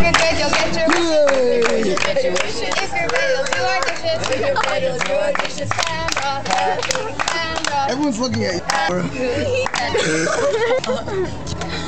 you're good, you'll get your wishes. If you're bad, you'll do our dishes. If you're bad, you'll do our dishes. Camera, camera. Everyone's looking at you.